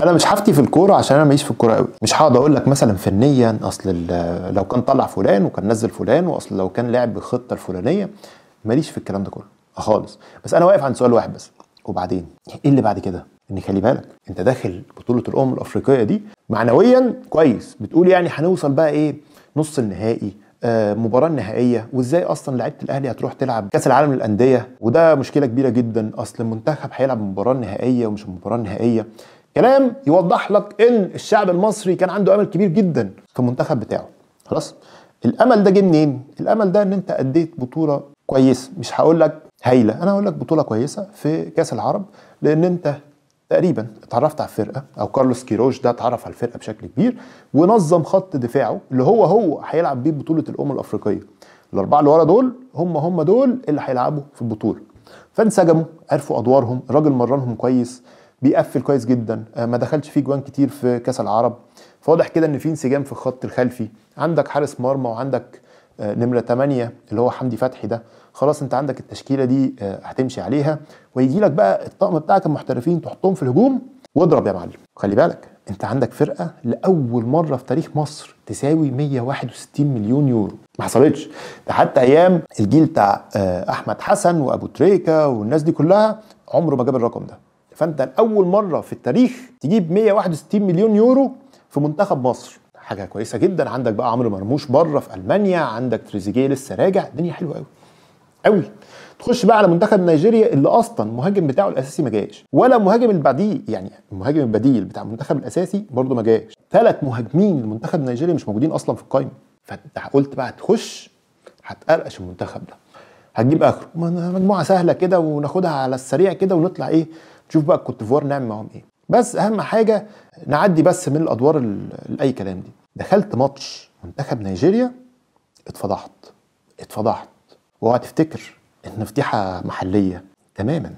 أنا مش هفتي في الكورة عشان أنا ماليش في الكورة قوي مش هقعد أقول لك مثلا فنيا أصل لو كان طلع فلان وكان نزل فلان وأصل لو كان لعب بالخطة الفلانية ماليش في الكلام ده كله. خالص. بس أنا واقف عند سؤال واحد بس. وبعدين إيه اللي بعد كده؟ إن خلي بالك أنت داخل بطولة الأمم الأفريقية دي معنويا كويس. بتقول يعني هنوصل بقى إيه؟ نص النهائي آه، مباراة نهائية وإزاي أصلا لعيبة الأهلي هتروح تلعب كأس العالم للأندية؟ وده مشكلة كبيرة جدا أصل المنتخب هيلعب مباراة نهائية ومش مباراة نهائية. كلام يوضح لك إن الشعب المصري كان عنده أمل كبير جدا في المنتخب بتاعه. خلاص؟ الأمل ده جه منين؟ الأمل ده إن أنت أديت بطولة كويسة. مش هقول لك هايلة أنا هقول لك بطولة كويسة في كأس العرب لأن أنت تقريبا اتعرفت على الفرقة أو كارلوس كيروش ده اتعرف على الفرقة بشكل كبير ونظم خط دفاعه اللي هو هو هيلعب بيه بطولة الأمم الأفريقية. الأربعة اللي ورا دول هم هم دول اللي هيلعبوا في البطولة. فانسجموا عرفوا أدوارهم الراجل مرنهم كويس بيقفل كويس جدا آه، ما دخلش فيه جوان كتير في كأس العرب. فواضح كده إن في انسجام في الخط الخلفي. عندك حارس مرمى وعندك نمرة 8 اللي هو حمدي فتحي ده. خلاص انت عندك التشكيلة دي آه، هتمشي عليها. ويجي لك بقى الطقم بتاعك المحترفين تحطهم في الهجوم واضرب يا معلم. خلي بالك انت عندك فرقة لأول مرة في تاريخ مصر تساوي 161 مليون يورو. ما حصلتش. ده حتى أيام الجيل بتاع آه، أحمد حسن وأبو تريكة والناس دي كلها عمره ما جاب الرقم ده. فأنت لأول مرة في التاريخ تجيب 161 مليون يورو في منتخب مصر. حاجة كويسة جدا. عندك بقى عمرو مرموش بره في ألمانيا. عندك تريزيجيه لسه راجع. الدنيا حلوة قوي قوي تخش بقى على منتخب نيجيريا اللي أصلا المهاجم بتاعه الأساسي ما جاش. ولا المهاجم البديل يعني المهاجم البديل بتاع المنتخب الأساسي برضه ما جاش. ثلاث مهاجمين لمنتخب نيجيريا مش موجودين أصلا في القائمه فأنت قلت بقى تخش هتقرقش المنتخب ده. هتجيب آخره. مجموعة سهلة كده وناخدها على السريع كده ونطلع إيه نشوف بقى الكوت ديفوار نعمل معاهم إيه. بس أهم حاجة نعدي بس من الأدوار ال- الأي كلام دي. دخلت ماتش منتخب نيجيريا اتفضحت اتفضحت. واوعى تفتكر ان فضيحه محلية. تماما.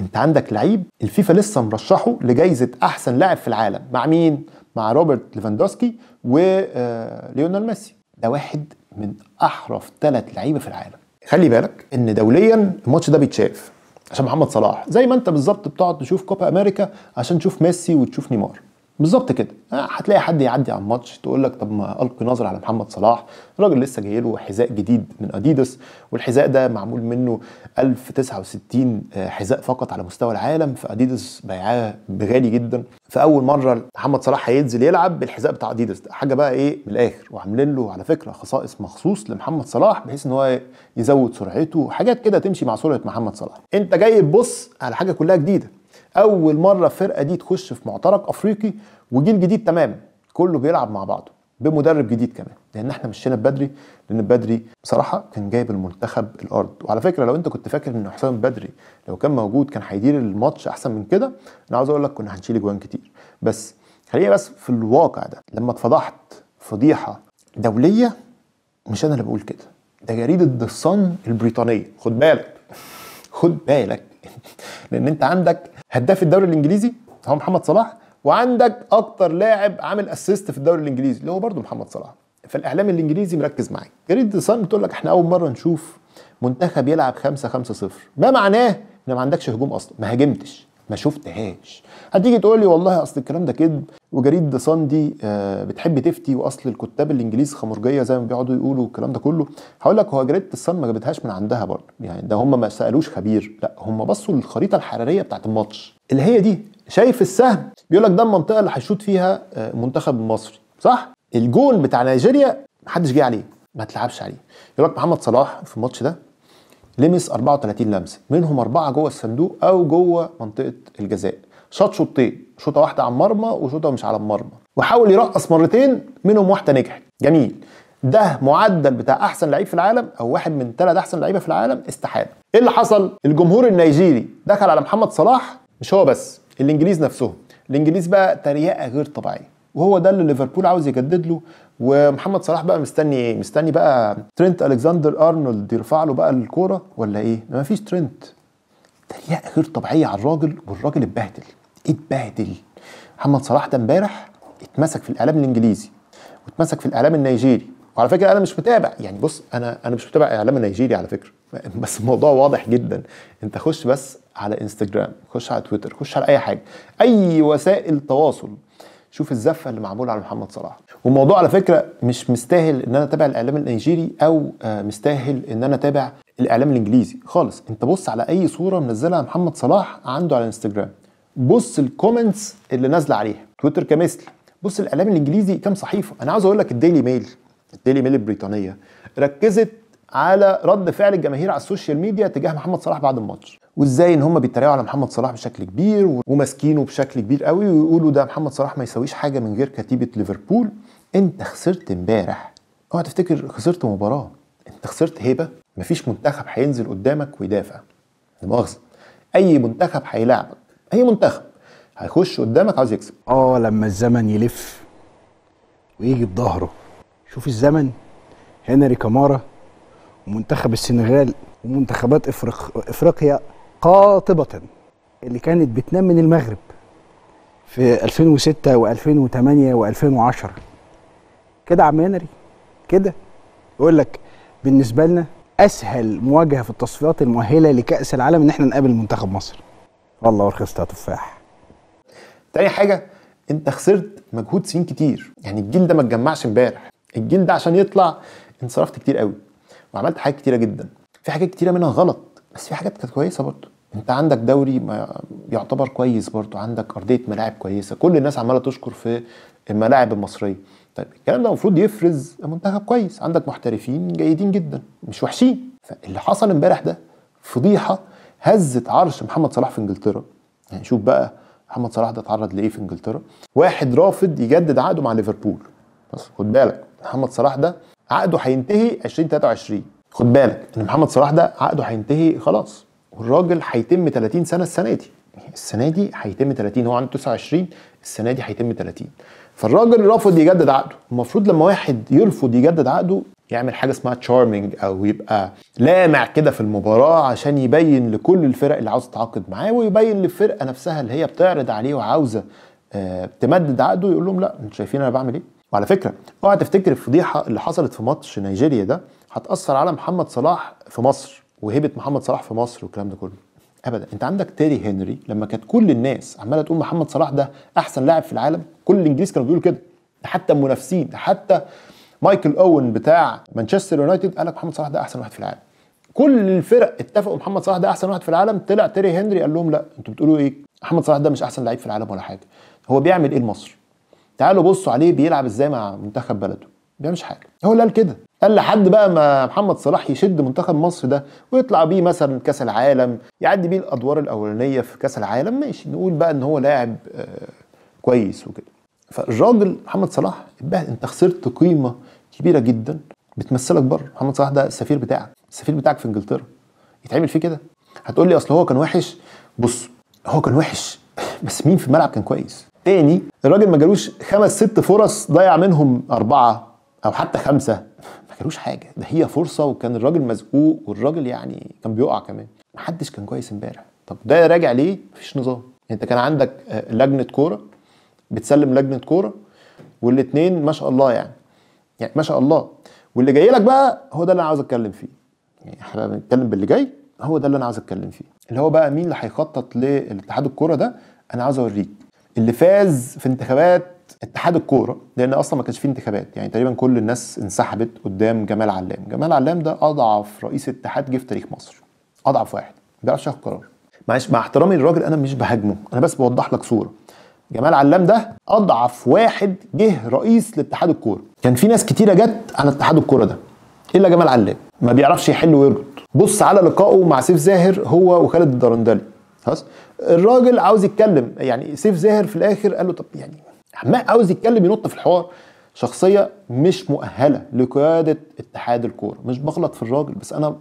انت عندك لعيب الفيفا لسه مرشحه لجائزه احسن لاعب في العالم. مع مين؟ مع روبرت ليفاندوسكي وليونيل ميسي. ده واحد من احرف ثلاث لعيبة في العالم. خلي بالك ان دوليا الماتش ده بيتشاف عشان محمد صلاح. زي ما انت بالظبط بتقعد تشوف كوبا أمريكا عشان تشوف ميسي وتشوف نيمار. بالظبط كده. آه، هتلاقي حد يعدي على الماتش تقول لك طب ما ألقي نظر على محمد صلاح. الراجل لسه جاي له حذاء جديد من أديداس والحذاء ده معمول منه 1069 آه، حذاء فقط على مستوى العالم فأديداس بيعاه بغالي جدا. فاول مرة محمد صلاح هينزل يلعب بالحذاء بتاع أديداس. ده حاجة بقى إيه من الآخر. وعاملين له على فكرة خصائص مخصوص لمحمد صلاح بحيث إن هو يزود سرعته حاجات كده تمشي مع سرعه محمد صلاح. أنت جاي تبص على حاجة كلها جديدة. أول مرة الفرقه دي تخش في معترك أفريقي وجيل جديد تماما كله بيلعب مع بعضه بمدرب جديد كمان لأن إحنا مشينا بدري لأن بدري بصراحة كان جايب المنتخب الأرض. وعلى فكرة لو أنت كنت فاكر إن حسام بدري لو كان موجود كان هيدير الماتش أحسن من كده أنا عاوز أقول لك كنا هنشيل أجوان كتير. بس خلينا بس في الواقع ده لما اتفضحت فضيحة دولية مش أنا اللي بقول كده ده جريدة The Sun البريطانية. خد بالك خد بالك لأن أنت عندك هداف الدوري الإنجليزي هو محمد صلاح وعندك أكتر لاعب عامل assist في الدوري الإنجليزي اللي هو برضه محمد صلاح. فالاعلام الإنجليزي مركز معاك. جريده Sun بتقول لك إحنا أول مرة نشوف منتخب يلعب 5 5 0 ما معناه ان ما عندكش هجوم أصلا. ما هاجمتش. ما شفتهاش. هتيجي تقول لي والله أصل الكلام ده كذب. وجريده ذا صن دي آه، بتحب تفتي وأصل الكتاب الانجليز خمرجية زي ما بيقعدوا يقولوا الكلام ده كله. هقول لك هو جريده الصن ما جابتهاش من عندها برضه. يعني ده هم ما سألوش خبير. لا هم بصوا للخريطة الحرارية بتاعت الماتش. اللي هي دي شايف السهم؟ بيقول لك ده المنطقة اللي هيشوط فيها آه، المنتخب المصري. صح؟ الجول بتاع نيجيريا محدش جه عليه. ما اتلعبش عليه. يقول لك محمد صلاح في الماتش ده لمس 34 لمسة. منهم أربعة جوه الصندوق أو جوه منطقة الجزاء. شاط شوطين شوطة واحدة على المرمى وشوطة مش على المرمى. وحاول يرقص مرتين منهم واحدة نجحت. جميل. ده معدل بتاع أحسن لعيب في العالم أو واحد من ثلاث أحسن لعيبة في العالم؟ استحالة. إيه اللي حصل؟ الجمهور النيجيري دخل على محمد صلاح مش هو بس الإنجليز نفسهم. الإنجليز بقى تريقه غير طبيعية. وهو ده اللي ليفربول عاوز يجدد له. ومحمد صلاح بقى مستني إيه؟ مستني بقى ترينت الكسندر أرنولد يرفع له بقى الكورة ولا إيه؟ ما فيش ترينت. تريقة غير طبيعية على الراجل والراجل اتبهدل اتبهدل. محمد صلاح ده امبارح اتمسك في الإعلام الإنجليزي واتمسك في الإعلام النيجيري. وعلى فكرة أنا مش متابع. يعني بص أنا أنا مش متابع إعلام النيجيري على فكرة. بس الموضوع واضح جدا. أنت خش بس على إنستجرام خش على تويتر خش على أي حاجة. أي وسائل تواصل شوف الزفة اللي معمولة على محمد صلاح. والموضوع على فكرة مش مستاهل إن أنا أتابع الإعلام النيجيري أو آه، مستاهل إن أنا أتابع الإعلام الإنجليزي خالص. أنت بص على أي صورة منزلها محمد صلاح عنده على إنستجرام. بص ال comments اللي نازلة عليها. تويتر كمثل. بص الإعلام الإنجليزي كام صحيفة. أنا عاوز أقول لك الديلي ميل. الديلي ميل البريطانية. ركزت على رد فعل الجماهير على ال social media تجاه محمد صلاح بعد الماتش. وإزاي إن هم بيتريقوا على محمد صلاح بشكل كبير وماسكينه بشكل كبير قوي ويقولوا ده محمد صلاح ما يسويش حاجة من غير كتيبة ليفربول. أنت خسرت امبارح. اوعى تفتكر خسرت مباراة. أنت خسرت هيبة. مفيش منتخب هينزل قدامك ويدافع. مؤاخذة. أي منتخب هيلاعبك أي منتخب هيخش قدامك عاوز يكسب. آه لما الزمن يلف ويجي بظهره شوف الزمن. هنري كامارا ومنتخب السنغال ومنتخبات افريق إفريقيا قاطبة اللي كانت بتنام من المغرب في 2006 و2008 و2010 كده عم هنري كده؟ يقول لك بالنسبة لنا أسهل مواجهة في التصفيات المؤهلة لكأس العالم إن إحنا نقابل منتخب مصر. والله ورخصت تفاح تاني حاجة أنت خسرت مجهود سنين كتير. يعني الجيل ده ما اتجمعش امبارح. الجيل ده عشان يطلع انصرفت كتير قوي. وعملت حاجات كتيرة جدا. في حاجات كتيرة منها غلط بس في حاجات كانت كويسة برضه. انت عندك دوري ما يعتبر كويس برضه عندك أرضية ملاعب كويسة. كل الناس عمالة تشكر في الملاعب المصرية. طيب الكلام ده المفروض يفرز منتخب كويس. عندك محترفين جيدين جدا مش وحشين. فاللي حصل امبارح ده فضيحة هزت عرش محمد صلاح في إنجلترا. يعني شوف بقى محمد صلاح ده اتعرض لإيه في إنجلترا. واحد رافض يجدد عقده مع ليفربول. بس خد بالك محمد صلاح ده عقده هينتهي 2023 خد بالك إن محمد صلاح ده عقده هينتهي خلاص. والراجل هيتم 30 سنة السنة دي. السنة دي هيتم 30 هو عنده 29 السنة دي هيتم 30 فالراجل رافض يجدد عقده. المفروض لما واحد يرفض يجدد عقده يعمل حاجة اسمها تشارمنج أو يبقى لامع كده في المباراة عشان يبين لكل الفرق اللي عاوزة تتعاقد معاه ويبين للفرقة نفسها اللي هي بتعرض عليه وعاوزة آه، تمدد عقده يقول لهم لا أنتوا شايفين أنا بعمل إيه؟ وعلى فكرة اوعى تفتكر الفضيحة اللي حصلت في ماتش نيجيريا ده هتأثر على محمد صلاح في مصر وهيبة محمد صلاح في مصر والكلام ده كله. ابدا أنت عندك تيري هنري لما كانت كل الناس عمالة تقول محمد صلاح ده أحسن لاعب في العالم كل الإنجليز كانوا بيقولوا كده. ده حتى المنافسين حتى مايكل أوين بتاع مانشستر يونايتد قال لك محمد صلاح ده أحسن واحد في العالم. كل الفرق اتفقوا محمد صلاح ده أحسن واحد في العالم طلع تيري هنري قال لهم لا أنتوا بتقولوا إيه؟ محمد صلاح ده مش أحسن لعيب في العالم ولا حاجة. هو بيعمل إيه لمصر؟ تعالوا بصوا عليه بيلعب إزاي مع منتخب بلده. ما بيعملش حاجة. هو اللي قال كده. قال لحد بقى ما محمد صلاح يشد منتخب مصر ده ويطلع بيه مثلا كأس العالم يعدي بيه الأدوار الأولانية في كأس العالم ماشي. نقول بقى إن هو لاعب آه، كويس وكده. فالراجل محمد صلاح اتبهدل. أنت خسرت قيمة كبيرة جدا بتمثلك بره. محمد صلاح ده السفير بتاعك. السفير بتاعك في إنجلترا. يتعمل فيه كده. هتقول لي أصل هو كان وحش؟ بص هو كان وحش بس مين في الملعب كان كويس؟ تاني الراجل ما جالوش خمس ست فرص ضيع منهم أربعة أو حتى خمسة. ما جالوش حاجة. ده هي فرصة وكان الراجل مزقوق والراجل يعني كان بيقع كمان. محدش كان كويس امبارح. طب ده راجع ليه؟ مفيش نظام. انت كان عندك آه، لجنة كورة بتسلم لجنة كورة والاثنين ما شاء الله يعني. يعني ما شاء الله. واللي جاي لك بقى هو ده اللي أنا عاوز أتكلم فيه. يعني إحنا بنتكلم باللي جاي هو ده اللي أنا عاوز أتكلم فيه. اللي هو بقى مين اللي هيخطط للاتحاد الكورة ده؟ أنا عاوز أوريك. اللي فاز في انتخابات اتحاد الكورة لأن أصلا ما كانش فيه انتخابات. يعني تقريبا كل الناس انسحبت قدام جمال علام. جمال علام ده أضعف رئيس اتحاد جه في تاريخ مصر. أضعف واحد. ما بيعرفش ياخد قرار. معلش مع احترامي للراجل أنا مش بهاجمه. أنا بس بوضح لك صورة. جمال علام ده أضعف واحد جه رئيس لاتحاد الكورة. كان في ناس كتيرة جت على اتحاد الكورة ده. إلا جمال علام. ما بيعرفش يحل ويرد. بص على لقائه مع سيف زاهر هو وخالد الدرندلي خلاص. الراجل عاوز يتكلم يعني سيف زاهر في الآخر قال له طب يعني عمال عاوز يتكلم ينط في الحوار. شخصية مش مؤهلة لقيادة اتحاد الكورة. مش بغلط في الراجل بس أنا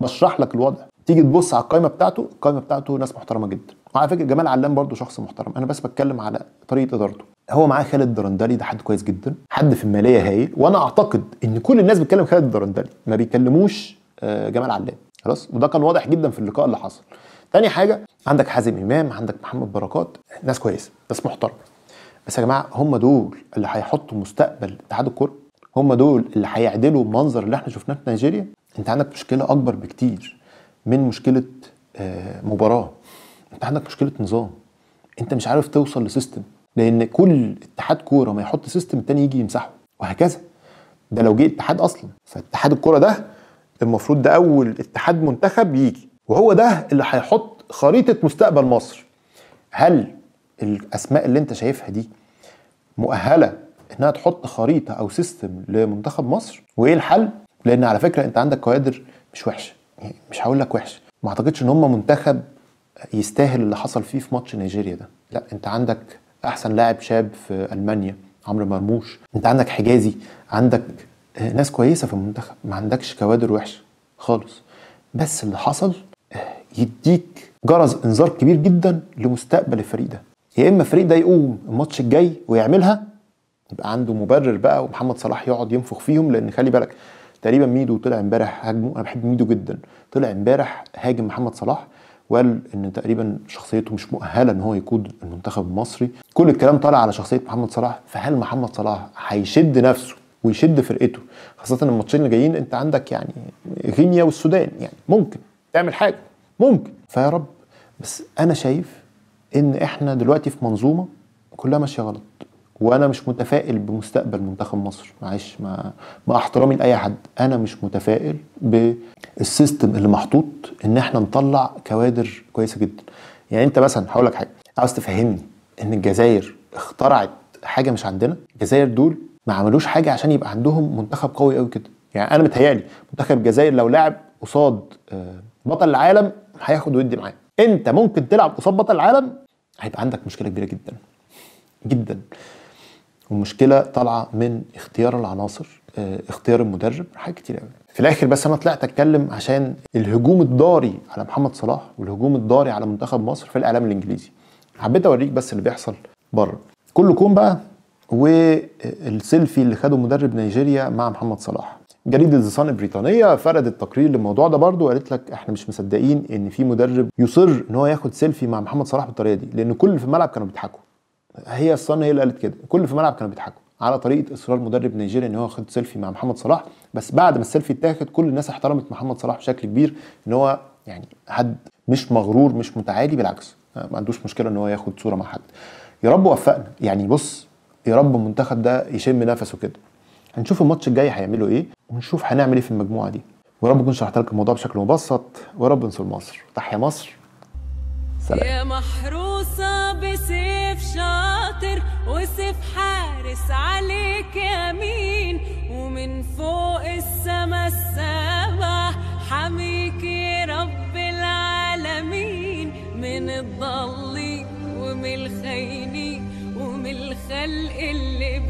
بشرح لك الوضع. تيجي تبص على القائمة بتاعته القائمة بتاعته ناس محترمة جدا. وعلى فكرة جمال علام برضو شخص محترم. أنا بس بتكلم على طريقة إدارته. هو معاه خالد الدرندلي ده حد كويس جدا. حد في المالية هايل. وأنا أعتقد إن كل الناس بتكلم خالد الدرندلي ما بيكلموش آه، جمال علام. خلاص؟ وده كان واضح جدا في اللقاء اللي حصل. تاني حاجة عندك حازم إمام عندك محمد بركات ناس كويسة ناس محترمة. بس يا جماعة هم دول اللي هيحطوا مستقبل اتحاد الكوره هم دول اللي هيعدلوا المنظر اللي إحنا شفناه في نيجيريا؟ انت عندك مشكلة أكبر بكتير من مشكلة آه، مباراة. انت عندك مشكلة نظام. انت مش عارف توصل ل system. لأن كل اتحاد كورة ما يحط system التاني يجي يمسحه وهكذا. ده لو جه اتحاد أصلا. فاتحاد الكورة ده المفروض ده أول اتحاد منتخب يجي. وهو ده اللي هيحط خريطة مستقبل مصر. هل الأسماء اللي انت شايفها دي مؤهلة إنها تحط خريطة أو system لمنتخب مصر؟ وإيه الحل؟ لأن على فكرة أنت عندك كوادر مش وحشة يعني مش هقول لك وحشة. ما أعتقدش إن هم منتخب يستاهل اللي حصل فيه في ماتش نيجيريا ده. لا أنت عندك أحسن لاعب شاب في ألمانيا عمرو مرموش. أنت عندك حجازي. عندك ناس كويسة في المنتخب ما عندكش كوادر وحشة خالص. بس اللي حصل يديك جرس انذار كبير جدا لمستقبل الفريق ده. يا إما الفريق ده يقوم الماتش الجاي ويعملها يبقى عنده مبرر بقى ومحمد صلاح يقعد ينفخ فيهم لأن خلي بالك تقريبا ميدو طلع امبارح هاجمه. أنا بحب ميدو جدا. طلع امبارح هاجم محمد صلاح وقال إن تقريبا شخصيته مش مؤهلة إن هو يقود المنتخب المصري. كل الكلام طالع على شخصية محمد صلاح فهل محمد صلاح هيشد نفسه ويشد فرقته؟ خاصة الماتشين اللي جايين أنت عندك يعني غينيا والسودان يعني ممكن تعمل حاجة. ممكن. فيا رب بس أنا شايف إن إحنا دلوقتي في منظومة كلها ماشية غلط وأنا مش متفائل بمستقبل منتخب مصر. معلش مع مع احترامي لأي حد أنا مش متفائل بالسيستم اللي محطوط إن إحنا نطلع كوادر كويسة جدا. يعني أنت مثلا هقول لك حاجة عاوز تفهمني إن الجزائر اخترعت حاجة مش عندنا؟ الجزائر دول ما عملوش حاجة عشان يبقى عندهم منتخب قوي قوي كده. يعني أنا متهيألي منتخب الجزائر لو لعب قصاد آه، بطل العالم هياخد ودي معاه. انت ممكن تلعب قصاد بطل العالم هيبقى عندك مشكلة كبيرة جدا. جدا. والمشكلة طالعة من اختيار العناصر آه، اختيار المدرب حاجات كتير قوي. في الآخر بس أنا طلعت أتكلم عشان الهجوم الضاري على محمد صلاح والهجوم الضاري على منتخب مصر في الإعلام الإنجليزي. حبيت أوريك بس اللي بيحصل بره. كله كوم بقى والسيلفي اللي خده مدرب نيجيريا مع محمد صلاح. جريدة ذا صن البريطانية فردت تقرير للموضوع ده برضه وقالت لك إحنا مش مصدقين إن في مدرب يصر إن هو ياخد سيلفي مع محمد صلاح بالطريقة دي لأن كل اللي في الملعب كانوا بيضحكوا. هي الصن هي اللي قالت كده كل اللي في الملعب كانوا بيضحكوا على طريقة إصرار مدرب نيجيري إن هو ياخد سيلفي مع محمد صلاح. بس بعد ما السيلفي اتاخد كل الناس احترمت محمد صلاح بشكل كبير إن هو يعني حد مش مغرور مش متعالي بالعكس ما عندوش مشكلة إن هو ياخد صورة مع حد. يا رب وفقنا. يعني بص يا رب المنتخب ده يشم نفسه كده. هنشوف الماتش الجاي هيعملوا إيه. ونشوف هنعمل إيه في المجموعة دي. ويا رب أكون شرحت لك الموضوع بشكل مبسط. ويا رب انصر مصر. تحيا مصر. سلام. يا محروسة بسيف شاطر وسيف حارس عليك يمين. ومن فوق السما السبع حميك رب العالمين. من الضالين ومن الخاينين ومن الخلق اللي